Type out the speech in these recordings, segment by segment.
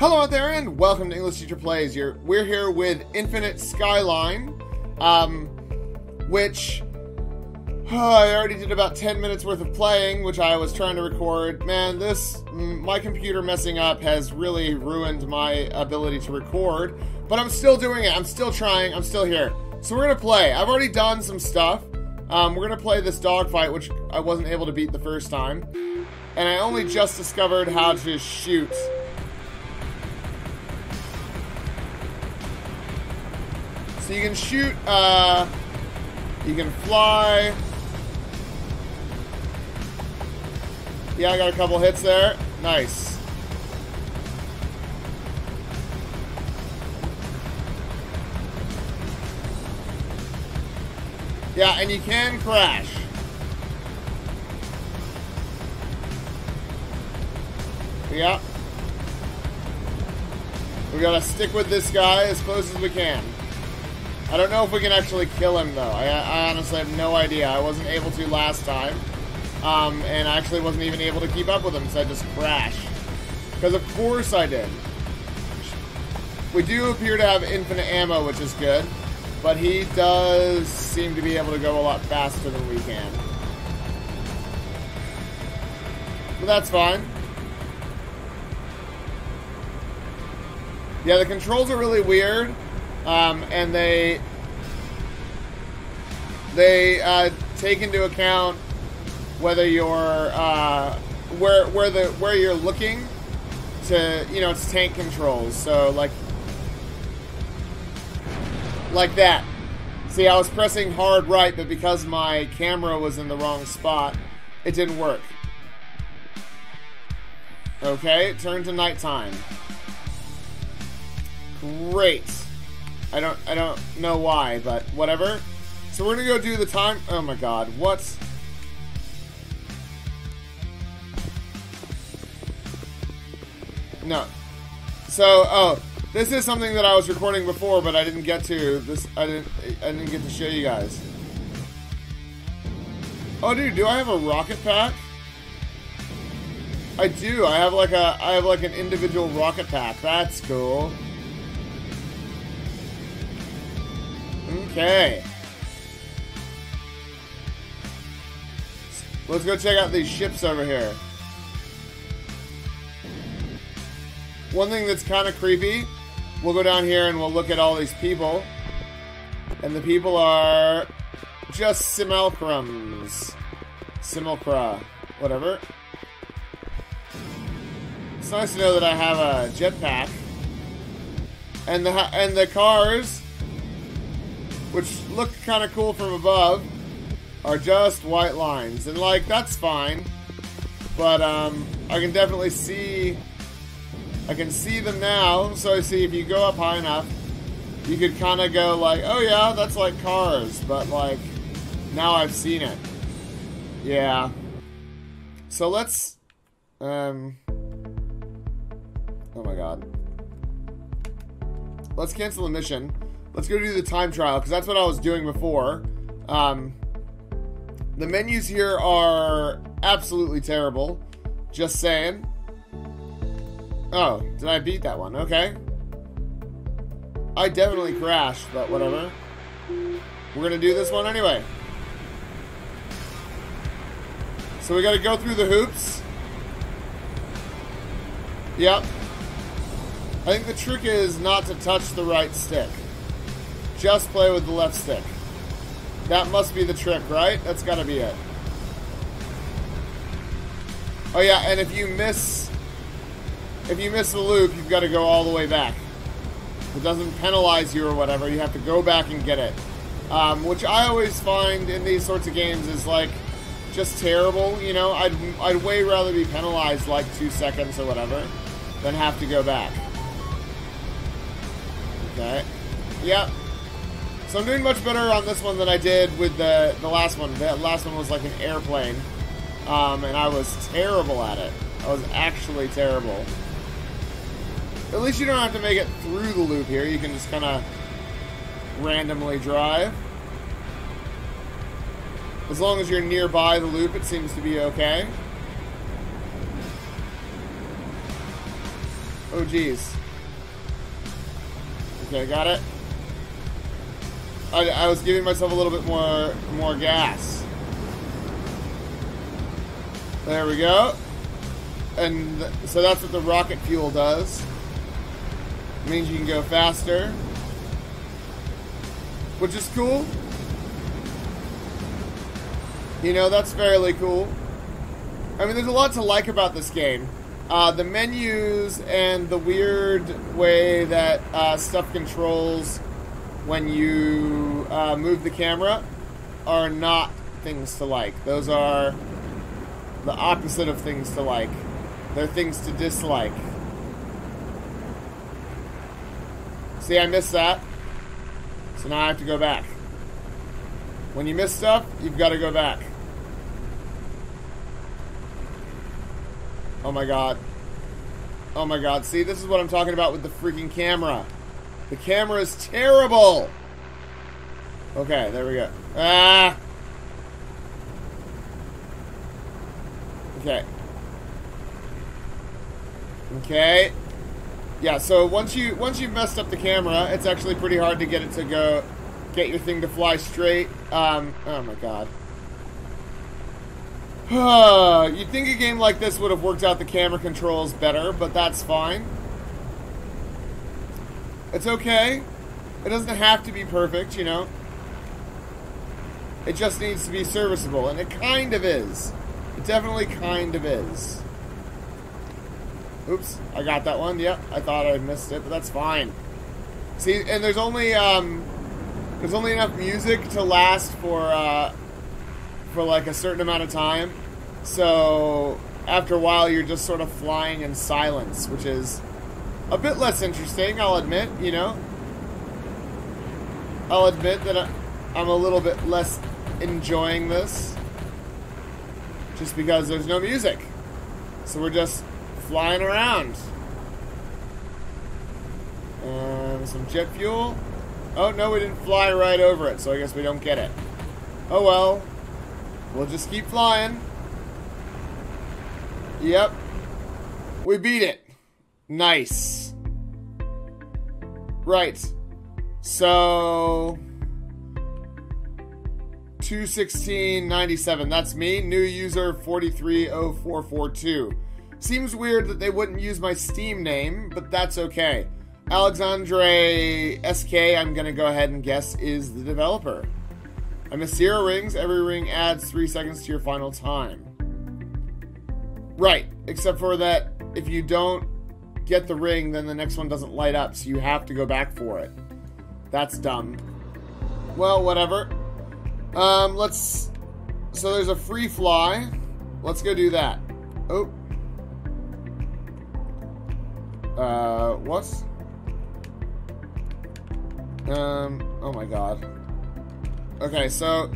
Hello out there, and welcome to English Teacher Plays. You're, we're here with Infinite Skyline, um, which uh, I already did about 10 minutes worth of playing, which I was trying to record. Man, this, my computer messing up has really ruined my ability to record, but I'm still doing it. I'm still trying. I'm still here. So we're going to play. I've already done some stuff. Um, we're going to play this dogfight, which I wasn't able to beat the first time. And I only just discovered how to shoot. So you can shoot, uh, you can fly. Yeah, I got a couple hits there. Nice. Yeah, and you can crash. Yeah. We gotta stick with this guy as close as we can. I don't know if we can actually kill him, though. I, I honestly have no idea. I wasn't able to last time. Um, and I actually wasn't even able to keep up with him, so I just crashed. Because of course I did. We do appear to have infinite ammo, which is good. But he does seem to be able to go a lot faster than we can. But that's fine. Yeah, the controls are really weird. Um, and they they uh, take into account whether you're uh, where where the where you're looking to you know it's tank controls so like like that. See I was pressing hard right but because my camera was in the wrong spot it didn't work. Okay it turn to nighttime. Great I don't I don't know why, but whatever. So we're gonna go do the time. Oh my god, what? No. So oh, this is something that I was recording before, but I didn't get to. This I didn't I didn't get to show you guys. Oh, dude, do I have a rocket pack? I do. I have like a I have like an individual rocket pack. That's cool. Okay. Let's go check out these ships over here. One thing that's kind of creepy, we'll go down here and we'll look at all these people. And the people are just simulacrums. Simulacra. Whatever. It's nice to know that I have a jetpack. And the and the cars which look kind of cool from above, are just white lines. And, like, that's fine. But, um, I can definitely see... I can see them now. So, I see if you go up high enough, you could kind of go like, oh, yeah, that's like cars. But, like, now I've seen it. Yeah. So, let's... Um... Oh, my God. Let's cancel the mission. Let's go do the time trial because that's what I was doing before. Um, the menus here are absolutely terrible. Just saying. Oh, did I beat that one? Okay. I definitely crashed, but whatever. We're gonna do this one anyway. So we gotta go through the hoops. Yep. I think the trick is not to touch the right stick just play with the left stick. That must be the trick, right? That's got to be it. Oh yeah, and if you miss, if you miss the loop, you've got to go all the way back. It doesn't penalize you or whatever. You have to go back and get it. Um, which I always find in these sorts of games is like just terrible. You know, I'd I'd way rather be penalized like two seconds or whatever than have to go back. Okay. Yep. So I'm doing much better on this one than I did with the, the last one. The last one was like an airplane. Um, and I was terrible at it. I was actually terrible. At least you don't have to make it through the loop here. You can just kind of randomly drive. As long as you're nearby the loop, it seems to be okay. Oh, geez. Okay, got it. I, I was giving myself a little bit more more gas. There we go. And so that's what the rocket fuel does. It means you can go faster. Which is cool. You know, that's fairly cool. I mean, there's a lot to like about this game. Uh, the menus and the weird way that uh, stuff controls when you uh, move the camera are not things to like. Those are the opposite of things to like. They're things to dislike. See, I missed that. So now I have to go back. When you miss stuff, you've got to go back. Oh my god. Oh my god. See, this is what I'm talking about with the freaking camera. The camera is terrible. Okay, there we go. Ah! Okay. Okay. Yeah, so once you once you've messed up the camera, it's actually pretty hard to get it to go get your thing to fly straight. Um, oh my god. You'd think a game like this would have worked out the camera controls better, but that's fine. It's okay. It doesn't have to be perfect, you know. It just needs to be serviceable, and it kind of is. It definitely kind of is. Oops, I got that one. Yep, I thought I missed it, but that's fine. See, and there's only um, there's only enough music to last for uh, for like a certain amount of time. So after a while, you're just sort of flying in silence, which is a bit less interesting. I'll admit, you know. I'll admit that I'm a little bit less enjoying this, just because there's no music. So we're just flying around. And some jet fuel. Oh, no, we didn't fly right over it, so I guess we don't get it. Oh well. We'll just keep flying. Yep. We beat it. Nice. Right. So... 21697. That's me. New user 430442. Seems weird that they wouldn't use my Steam name, but that's okay. Alexandre SK, I'm gonna go ahead and guess, is the developer. I miss zero rings. Every ring adds three seconds to your final time. Right, except for that if you don't get the ring, then the next one doesn't light up, so you have to go back for it. That's dumb. Well, whatever. Um, let's. So there's a free fly. Let's go do that. Oh. Uh, what? Um, oh my god. Okay, so.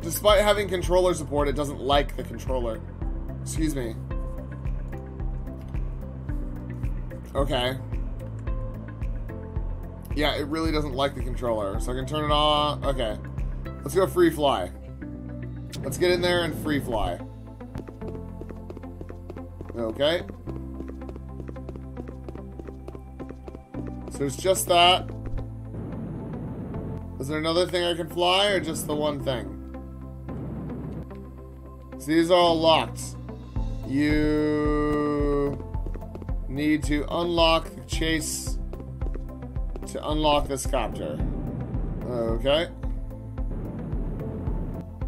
Despite having controller support, it doesn't like the controller. Excuse me. Okay. Yeah, it really doesn't like the controller. So I can turn it on. Okay. Let's go free fly. Let's get in there and free fly. Okay. So it's just that. Is there another thing I can fly or just the one thing? So these are all locked. You need to unlock the chase to unlock this copter. Okay.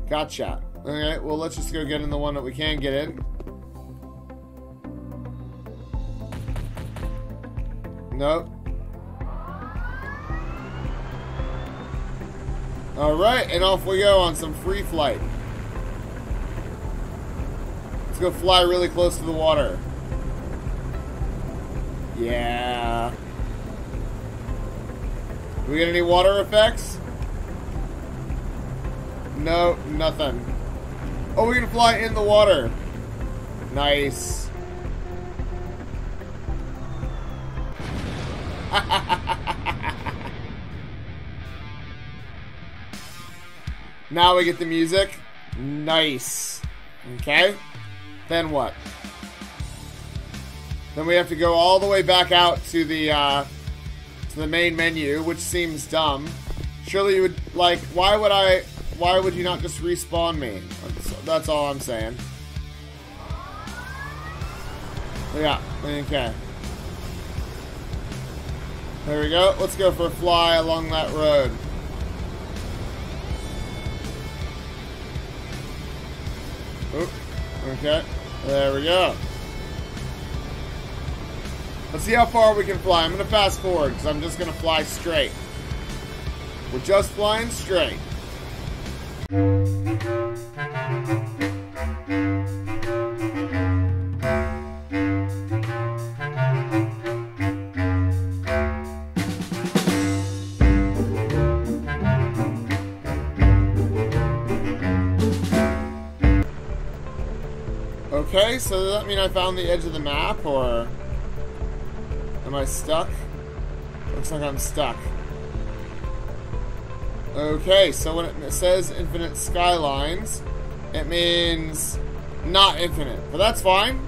Gotcha. Alright, well let's just go get in the one that we can get in. Nope. Alright, and off we go on some free flight. Let's go fly really close to the water. Yeah. We get any water effects? No, nothing. Oh, we can fly in the water. Nice. Now we get the music. Nice. Okay. Then what? Then we have to go all the way back out to the uh, to the main menu, which seems dumb. Surely you would like. Why would I? Why would you not just respawn me? That's, that's all I'm saying. Yeah. Okay. There we go. Let's go for a fly along that road. Oop. Okay. There we go. Let's see how far we can fly. I'm going to fast forward because I'm just going to fly straight. We're just flying straight. Okay, so does that mean I found the edge of the map, or am I stuck? Looks like I'm stuck. Okay, so when it says infinite skylines, it means not infinite, but that's fine.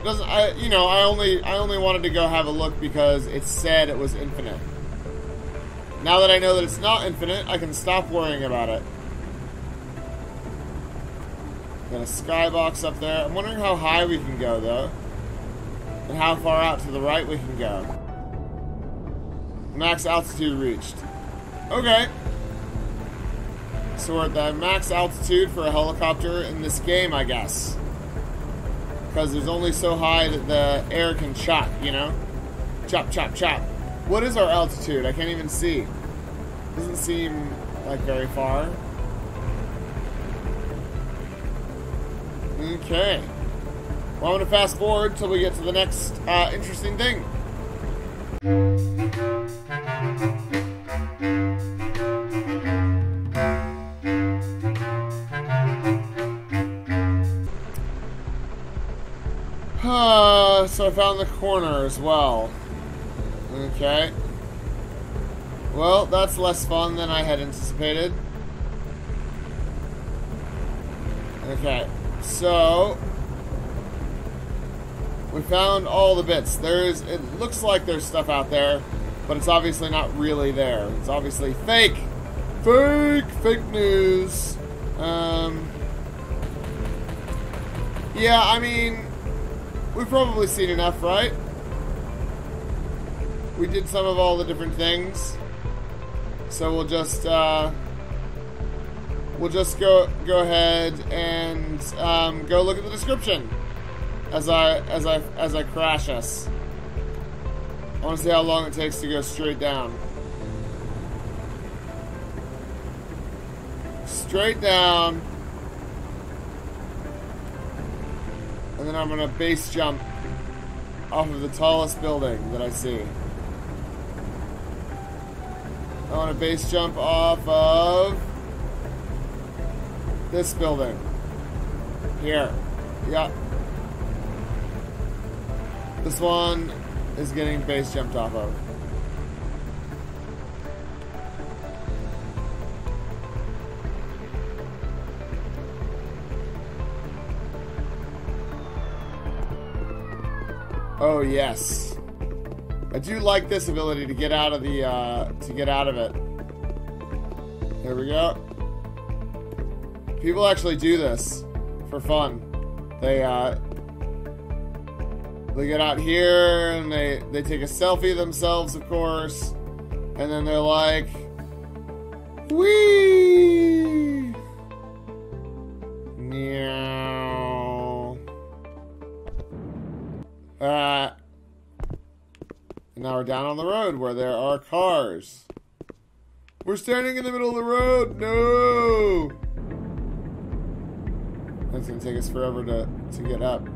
It doesn't I? You know, I only I only wanted to go have a look because it said it was infinite. Now that I know that it's not infinite, I can stop worrying about it. Got a skybox up there. I'm wondering how high we can go, though. And how far out to the right we can go. Max altitude reached. Okay. So we're at the max altitude for a helicopter in this game, I guess. Because there's only so high that the air can chop, you know? Chop, chop, chop. What is our altitude? I can't even see. Doesn't seem like very far. Okay. Well, I'm going to fast forward till we get to the next uh, interesting thing. Uh, so I found the corner as well. Okay. Well, that's less fun than I had anticipated. Okay. So we found all the bits. There's it looks like there's stuff out there, but it's obviously not really there. It's obviously fake. Fake fake news. Um Yeah, I mean we've probably seen enough, right? We did some of all the different things. So we'll just uh we'll just go go ahead and um, go look at the description as I as I as I crash us. I want to see how long it takes to go straight down. Straight down. And then I'm gonna base jump off of the tallest building that I see. I want to base jump off of this building. Here. Yeah. This one is getting base jumped off of. Oh yes. I do like this ability to get out of the uh, to get out of it. Here we go. People actually do this for fun. They uh, they get out here and they they take a selfie themselves, of course, and then they're like, "Wee." Meow. Uh, now we're down on the road where there are cars. We're standing in the middle of the road. No. That's gonna take us forever to, to get up.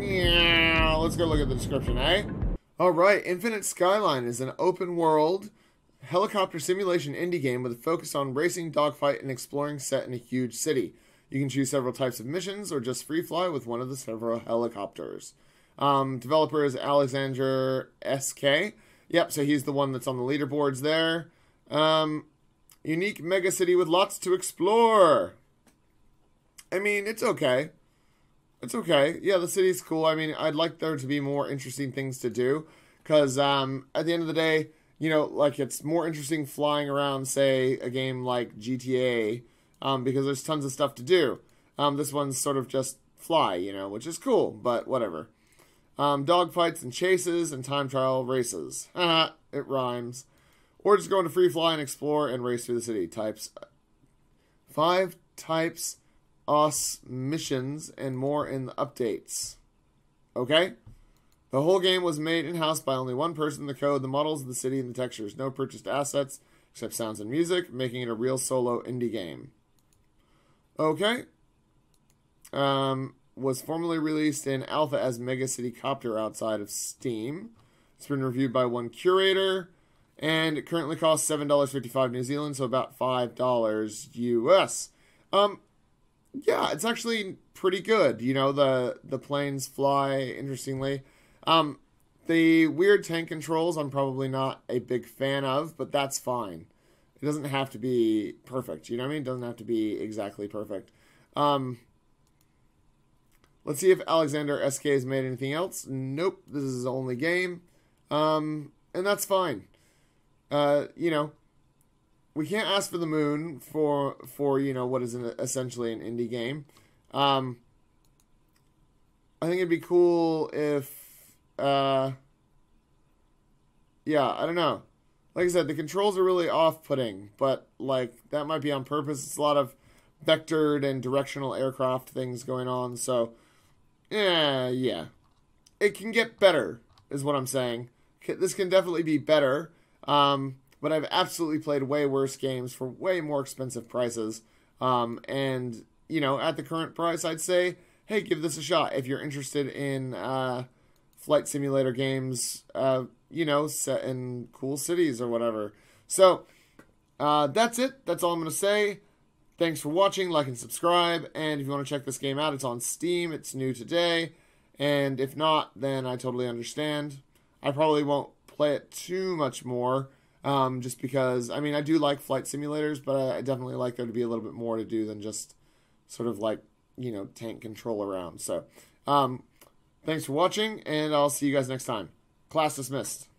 Meow. Let's go look at the description, eh? Alright, Infinite Skyline is an open world helicopter simulation indie game with a focus on racing, dogfight, and exploring set in a huge city. You can choose several types of missions or just free fly with one of the several helicopters. Um, developer is Alexander SK. Yep, so he's the one that's on the leaderboards there. Um, unique mega city with lots to explore. I mean, it's okay. It's okay. Yeah, the city's cool. I mean, I'd like there to be more interesting things to do because um, at the end of the day, you know, like it's more interesting flying around, say, a game like GTA um, because there's tons of stuff to do. Um, this one's sort of just fly, you know, which is cool, but whatever. Um, dogfights and chases and time trial races. it rhymes. Or just go into free fly and explore and race through the city. Types. Five types us missions and more in the updates. Okay? The whole game was made in house by only one person the code, the models, the city, and the textures. No purchased assets except sounds and music, making it a real solo indie game. Okay. Um, was formerly released in alpha as Mega City Copter outside of Steam. It's been reviewed by one curator, and it currently costs seven dollars fifty five New Zealand, so about five dollars US. Um, yeah, it's actually pretty good. You know, the the planes fly interestingly. Um, the weird tank controls, I'm probably not a big fan of, but that's fine. It doesn't have to be perfect. You know what I mean? It doesn't have to be exactly perfect. Um, let's see if Alexander SK has made anything else. Nope, this is his only game. Um, and that's fine. Uh, you know, we can't ask for the moon for for you know what is an, essentially an indie game. Um, I think it'd be cool if, uh, yeah, I don't know. Like I said, the controls are really off-putting, but like that might be on purpose. It's a lot of vectored and directional aircraft things going on, so yeah, yeah, it can get better, is what I'm saying. This can definitely be better. Um, but I've absolutely played way worse games for way more expensive prices. Um, and you know, at the current price, I'd say, hey, give this a shot if you're interested in uh, flight simulator games. Uh, you know, set in cool cities or whatever. So uh, that's it. That's all I'm gonna say. Thanks for watching. Like and subscribe. And if you want to check this game out, it's on Steam. It's new today. And if not, then I totally understand. I probably won't play it too much more um, just because, I mean, I do like flight simulators, but I, I definitely like there to be a little bit more to do than just sort of like, you know, tank control around. So, um, thanks for watching, and I'll see you guys next time. Class dismissed.